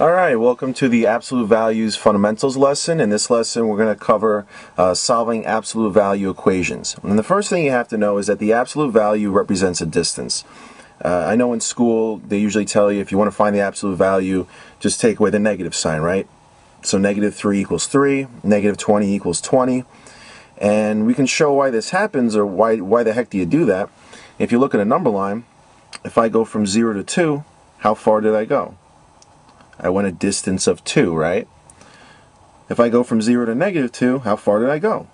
Alright, welcome to the Absolute Values Fundamentals lesson. In this lesson we're going to cover uh, solving absolute value equations. And the first thing you have to know is that the absolute value represents a distance. Uh, I know in school they usually tell you if you want to find the absolute value, just take away the negative sign, right? So negative 3 equals 3, negative 20 equals 20. And we can show why this happens or why, why the heck do you do that. If you look at a number line, if I go from 0 to 2, how far did I go? I went a distance of 2, right? If I go from 0 to negative 2, how far did I go?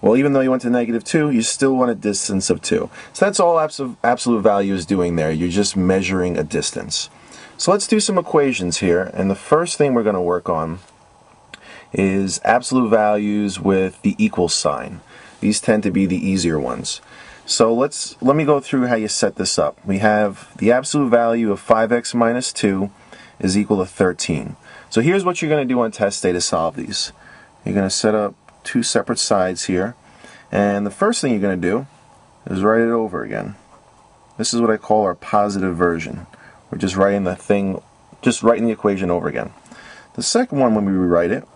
Well, even though you went to negative 2, you still want a distance of 2. So that's all absolute value is doing there. You're just measuring a distance. So let's do some equations here. And the first thing we're going to work on is absolute values with the equal sign. These tend to be the easier ones. So let's let me go through how you set this up. We have the absolute value of 5x minus 2 is equal to 13. So here's what you're going to do on test day to solve these. You're going to set up two separate sides here. And the first thing you're going to do is write it over again. This is what I call our positive version. We're just writing the thing, just writing the equation over again. The second one, when we rewrite it,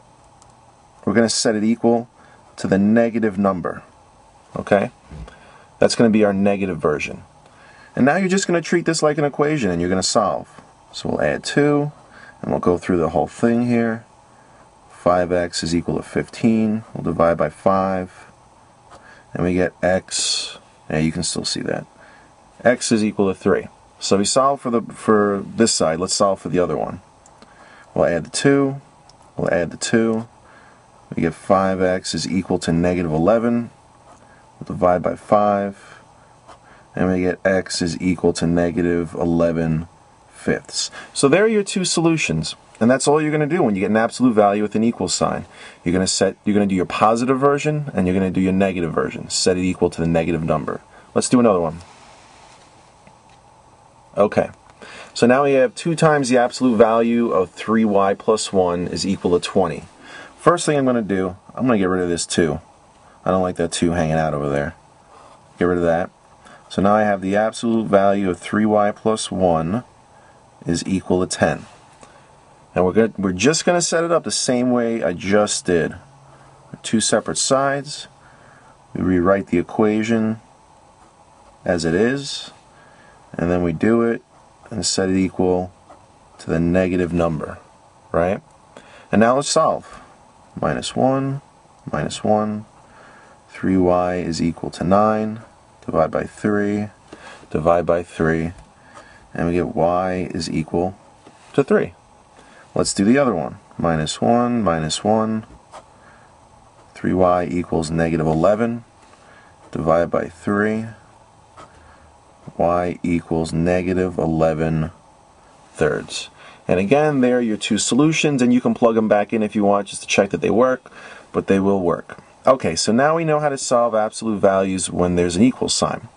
we're going to set it equal to the negative number. Okay? That's going to be our negative version. And now you're just going to treat this like an equation and you're going to solve. So we'll add 2, and we'll go through the whole thing here. 5x is equal to 15. We'll divide by 5, and we get x, yeah, you can still see that. x is equal to 3. So we solve for the for this side. Let's solve for the other one. We'll add the 2. We'll add the 2. We get 5x is equal to negative 11. We'll divide by 5. And we get x is equal to negative 11 fifths. So there are your two solutions. And that's all you're going to do when you get an absolute value with an equal sign. You're going to set you're going to do your positive version and you're going to do your negative version. Set it equal to the negative number. Let's do another one. Okay. So now we have 2 times the absolute value of 3y plus 1 is equal to 20. First thing I'm going to do, I'm going to get rid of this 2. I don't like that 2 hanging out over there. Get rid of that. So now I have the absolute value of 3y plus 1 is equal to 10. And we're, good, we're just going to set it up the same way I just did. Two separate sides. We rewrite the equation as it is. And then we do it and set it equal to the negative number. Right? And now let's solve. Minus 1, minus 1. 3y is equal to 9. Divide by 3. Divide by 3 and we get y is equal to 3. Let's do the other one. Minus 1, minus 1. 3y equals negative 11. Divide by 3. y equals negative 11 thirds. And again, there are your two solutions, and you can plug them back in if you want just to check that they work, but they will work. Okay, so now we know how to solve absolute values when there's an equal sign.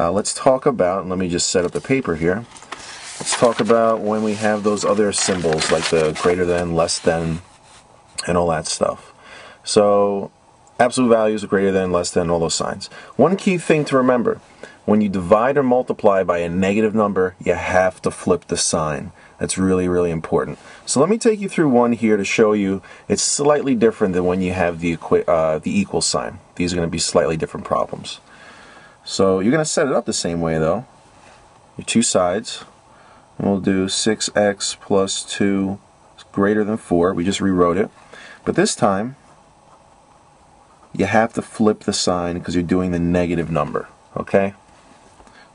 Uh, let's talk about, let me just set up the paper here. Let's talk about when we have those other symbols like the greater than, less than, and all that stuff. So absolute values are greater than, less than, all those signs. One key thing to remember, when you divide or multiply by a negative number, you have to flip the sign. That's really, really important. So let me take you through one here to show you it's slightly different than when you have the, uh, the equal sign. These are going to be slightly different problems. So you're going to set it up the same way though. Your two sides. And we'll do 6x plus 2 is greater than 4. We just rewrote it. But this time, you have to flip the sign because you're doing the negative number. Okay?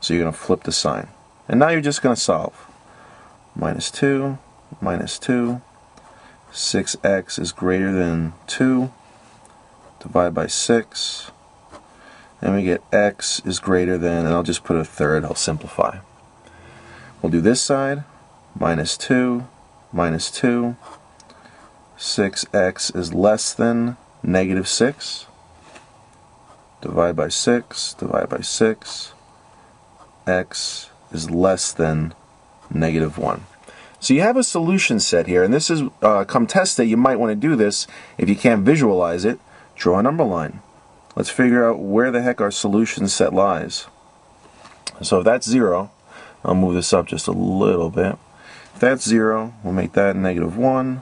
So you're going to flip the sign. And now you're just going to solve. Minus 2, minus 2. 6x is greater than 2. Divide by 6 and we get x is greater than, and I'll just put a third, I'll simplify. We'll do this side, minus 2, minus 2, 6x is less than negative 6, divide by 6, divide by 6, x is less than negative 1. So you have a solution set here, and this is, uh, come test it, you might want to do this. If you can't visualize it, draw a number line. Let's figure out where the heck our solution set lies. So if that's 0, I'll move this up just a little bit. If that's 0, we'll make that negative 1.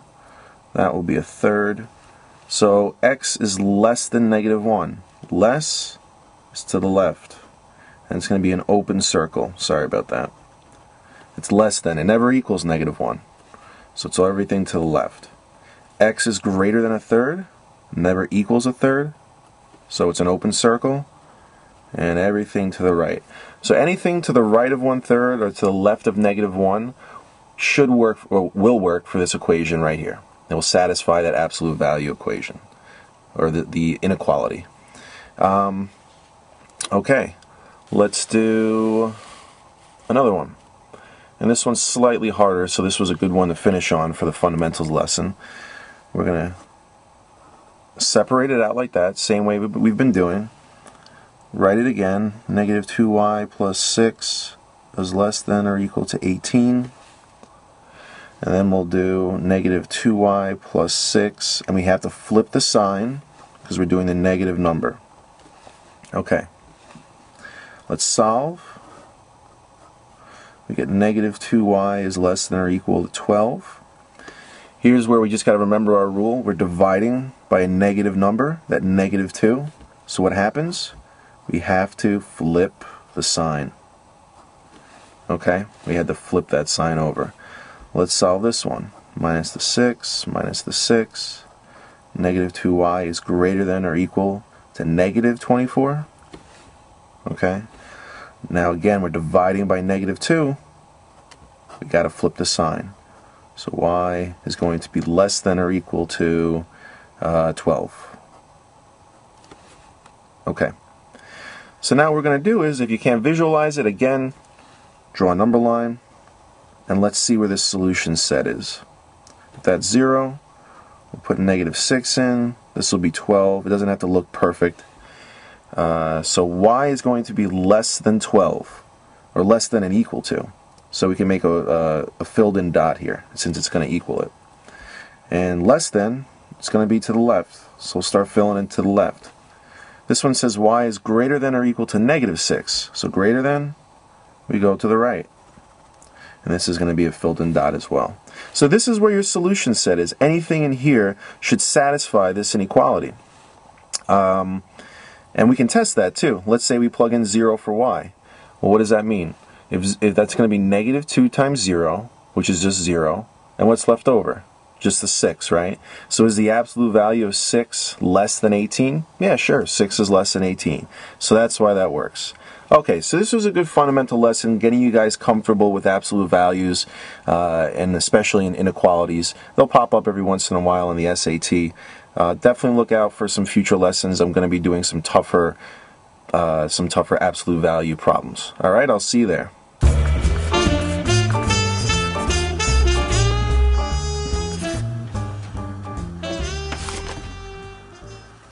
That will be a third. So x is less than negative 1. Less is to the left. And it's going to be an open circle. Sorry about that. It's less than. It never equals negative 1. So it's all everything to the left. x is greater than a third. Never equals a third. So it's an open circle. And everything to the right. So anything to the right of one third or to the left of negative 1 should work or will work for this equation right here. It will satisfy that absolute value equation or the, the inequality. Um, okay, let's do another one. And this one's slightly harder, so this was a good one to finish on for the fundamentals lesson. We're going to separate it out like that, same way we've been doing. Write it again. Negative 2y plus 6 is less than or equal to 18. And then we'll do negative 2y plus 6. And we have to flip the sign because we're doing the negative number. Okay. Let's solve. We get negative 2y is less than or equal to 12. Here's where we just got to remember our rule. We're dividing by a negative number, that negative 2. So what happens? We have to flip the sign. Okay? We had to flip that sign over. Let's solve this one. Minus the 6, minus the 6. Negative 2y is greater than or equal to negative 24. Okay? Now again, we're dividing by negative 2. we got to flip the sign. So y is going to be less than or equal to uh, 12. Okay. So now what we're going to do is, if you can't visualize it, again, draw a number line, and let's see where this solution set is. If that's 0, we'll put negative 6 in. This will be 12. It doesn't have to look perfect. Uh, so y is going to be less than 12, or less than and equal to. So we can make a, a, a filled in dot here, since it's going to equal it. And less than, it's going to be to the left. So we'll start filling in to the left. This one says y is greater than or equal to negative 6. So greater than, we go to the right and this is going to be a filled in dot as well. So this is where your solution set is. Anything in here should satisfy this inequality. Um, and we can test that too. Let's say we plug in 0 for y. Well, what does that mean? If, if that's going to be negative 2 times 0, which is just 0, and what's left over? Just the 6, right? So is the absolute value of 6 less than 18? Yeah, sure, 6 is less than 18. So that's why that works. Okay, so this was a good fundamental lesson, getting you guys comfortable with absolute values, uh, and especially in inequalities. They'll pop up every once in a while in the SAT. Uh, definitely look out for some future lessons. I'm going to be doing some tougher, uh, some tougher absolute value problems. All right, I'll see you there.